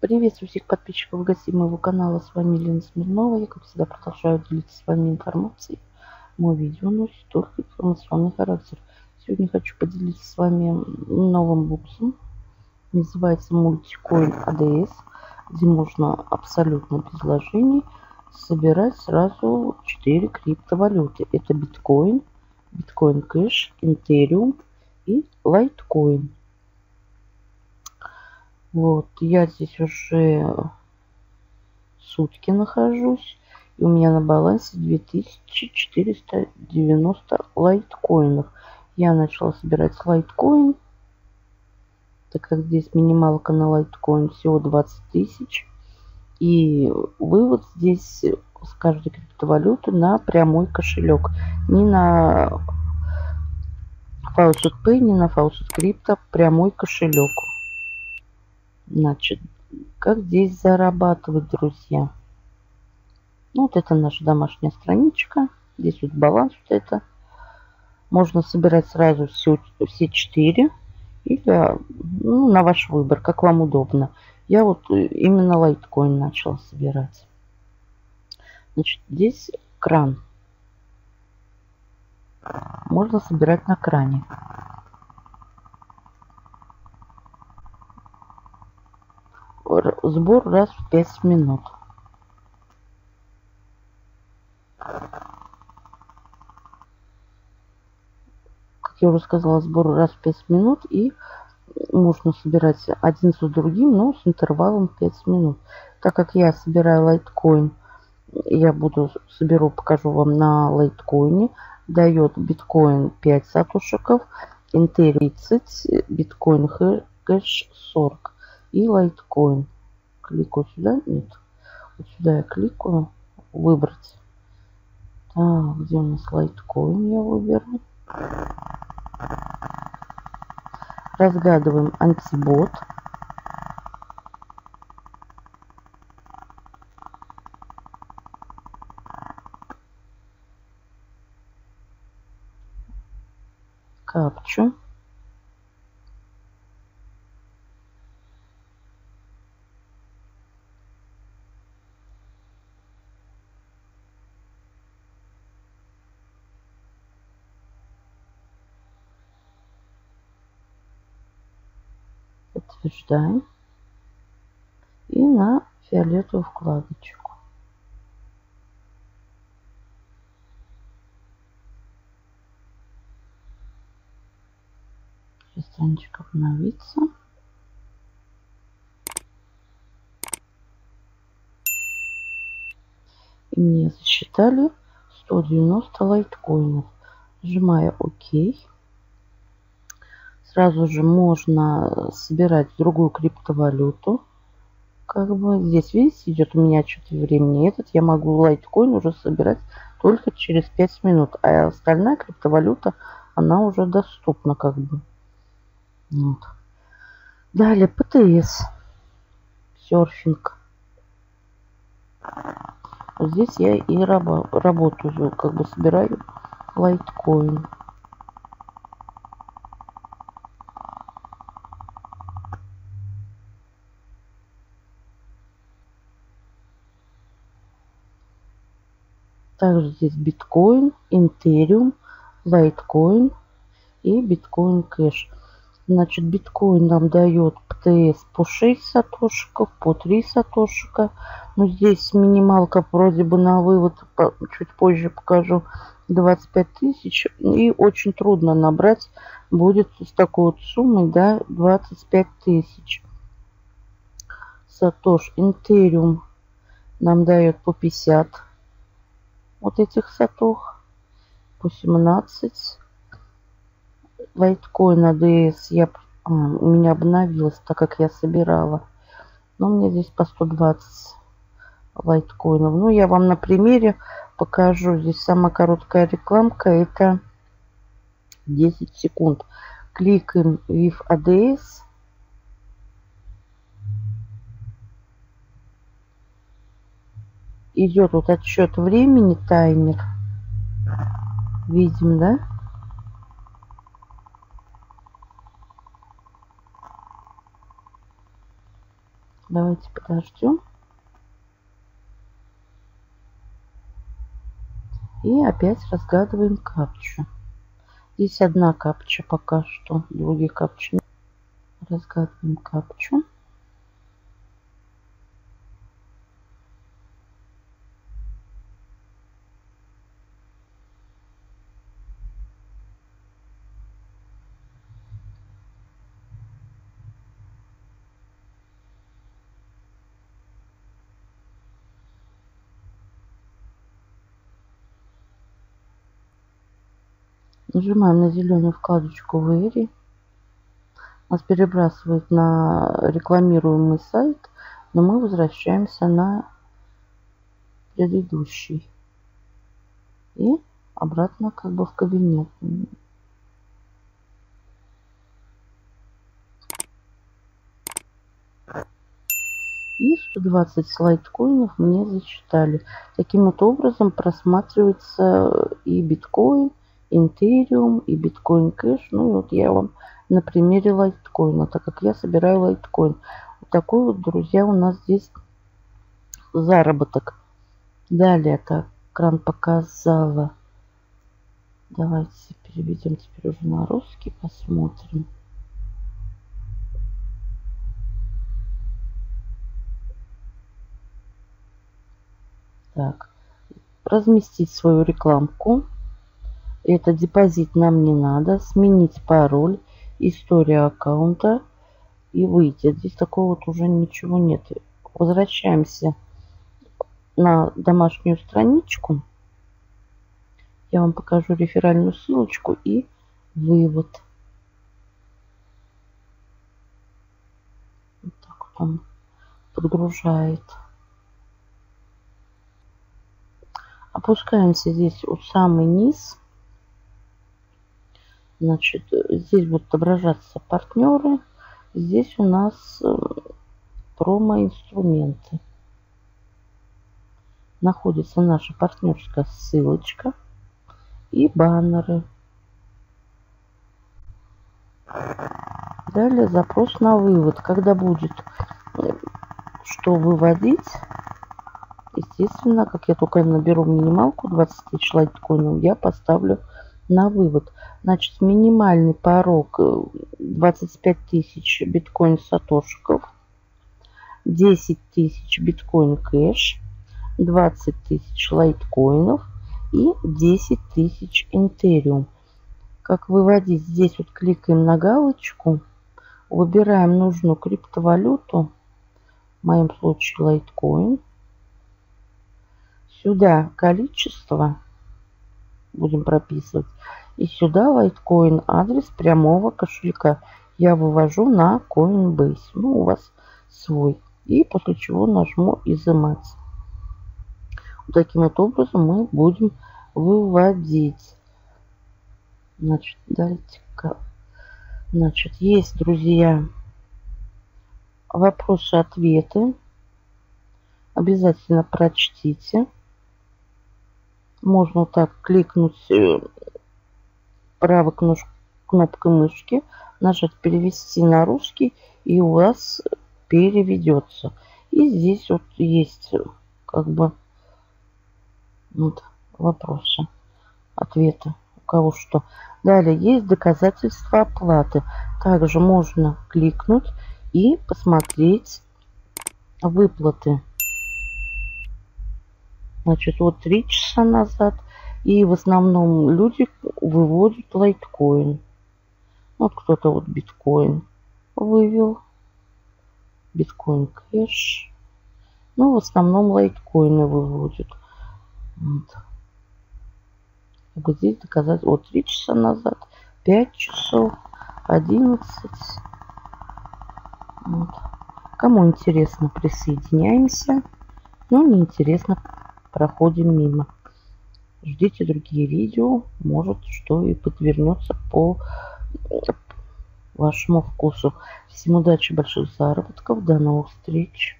Приветствую всех подписчиков и гостей моего канала. С вами Лена Смирнова. Я, как всегда, продолжаю делиться с вами информацией. Мой видео носит только информационный характер. Сегодня хочу поделиться с вами новым буксом. Называется мультикоин ADS, где можно абсолютно без вложений собирать сразу 4 криптовалюты. Это биткоин, биткоин кэш, интериум и лайткоин. Вот, я здесь уже сутки нахожусь. И у меня на балансе 2490 лайткоинов. Я начала собирать лайткоин, так как здесь минималка на лайткоин всего 20 тысяч. И вывод здесь с каждой криптовалюты на прямой кошелек. Не на Faucet Pay, не на Faucet Crypto, прямой кошелек. Значит, как здесь зарабатывать, друзья? Ну, вот это наша домашняя страничка. Здесь вот баланс вот это. Можно собирать сразу все, все четыре. Или ну, на ваш выбор, как вам удобно. Я вот именно лайткоин начала собирать. Значит, здесь кран. Можно собирать на кране. Сбор раз в 5 минут. Как я уже сказала, сбор раз в 5 минут и можно собирать один за другим, но с интервалом 5 минут. Так как я собираю лайткоин, я буду соберу, покажу вам на лайткоине. Дает биткоин 5 сатушиков, интер 30, биткоин хэш 40 и лайткоин. Кликаю сюда, нет. Вот сюда я кликаю, выбрать. Так, где у нас лайткоин я выберу. Разгадываем антибот. Капчу. Подтверждаем и на фиолетовую вкладочку. Сейчас страничка обновится. И мне засчитали 190 лайткоинов. Нажимаю ОК. Сразу же можно собирать другую криптовалюту. Как бы здесь, видите, идет у меня что-то времени. Этот я могу лайткоин уже собирать только через 5 минут. А остальная криптовалюта, она уже доступна как бы. Вот. Далее ПТС. Серфинг. Здесь я и раб работаю, как бы собираю лайткоин. Также здесь биткоин, интериум, лайткоин и биткоин кэш. Значит, биткоин нам дает ПТС по 6 сатошиков, по 3 сатошика. Но здесь минималка вроде бы на вывод, чуть позже покажу, 25 тысяч. И очень трудно набрать будет с такой вот суммой, да, 25 тысяч. Сатош Интериум нам дает по 50 вот этих сатох по 17 лайткоин ADS я а, у меня обновилась так как я собирала. Но мне здесь по 120 лайткоинов. Ну я вам на примере покажу. Здесь самая короткая рекламка это 10 секунд. Кликаем with ADS идет вот отсчет времени, таймер. Видим, да? Давайте подождем. И опять разгадываем капчу. Здесь одна капча пока что, других капчу. Разгадываем капчу. Нажимаем на зеленую вкладочку Very. Нас перебрасывает на рекламируемый сайт, но мы возвращаемся на предыдущий. И обратно как бы в кабинет. И 120 слайд-коинов мне зачитали. Таким вот образом просматривается и биткоин, Ethereum и Bitcoin Cash. Ну и вот я вам на примере лайткоина, так как я собираю лайткоин. Такой вот, друзья, у нас здесь заработок. Далее так, экран показала. Давайте переведем теперь уже на русский, посмотрим. Так, разместить свою рекламку. Это депозит нам не надо. Сменить пароль, история аккаунта и выйти. Здесь такого вот уже ничего нет. Возвращаемся на домашнюю страничку. Я вам покажу реферальную ссылочку и вывод. Вот так вот он подгружает. Опускаемся здесь у самый низ. Значит, здесь будут отображаться партнеры. Здесь у нас э, промо-инструменты. Находится наша партнерская ссылочка и баннеры. Далее запрос на вывод. Когда будет э, что выводить, естественно, как я только наберу минималку 20 тысяч лайткоинов, я поставлю на вывод. Значит, минимальный порог 25 э, тысяч биткоин сатошиков, 10 тысяч биткоин кэш, 20 тысяч лайткоинов и 10 тысяч интериум. Как выводить? Здесь вот кликаем на галочку, выбираем нужную криптовалюту, в моем случае лайткоин. Сюда количество будем прописывать. И сюда Litecoin адрес прямого кошелька я вывожу на Coinbase. Ну, у вас свой. И после чего нажму изымать. Вот таким вот образом мы будем выводить. Значит, дайте-ка. Значит, есть, друзья, вопросы-ответы. Обязательно прочтите. Можно так кликнуть э, правой кнопкой мышки, нажать перевести на русский и у вас переведется. И здесь вот есть как бы вот, вопросы, ответы, у кого что. Далее есть доказательства оплаты. Также можно кликнуть и посмотреть выплаты. Значит, вот три часа назад. И в основном люди выводят лайткоин. Вот кто-то вот биткоин вывел. Биткоин кэш. Ну, в основном лайткоины выводят. Вот. здесь доказать. Вот 3 часа назад, 5 часов, 11. Вот. Кому интересно, присоединяемся. Ну, не интересно, проходим мимо. Ждите другие видео, может что и подвернется по вашему вкусу. Всем удачи, больших заработков, до новых встреч.